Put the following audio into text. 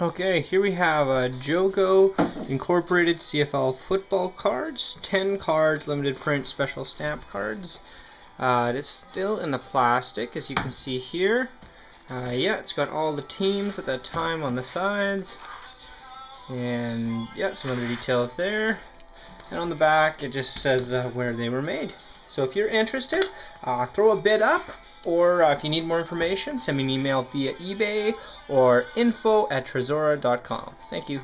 Okay, here we have a Jogo Incorporated CFL football cards. 10 cards, limited print, special stamp cards. Uh, it is still in the plastic, as you can see here. Uh, yeah, it's got all the teams at that time on the sides. And, yeah, some other details there. And on the back, it just says uh, where they were made. So if you're interested, uh, throw a bid up, or uh, if you need more information, send me an email via eBay or info at tresora.com. Thank you.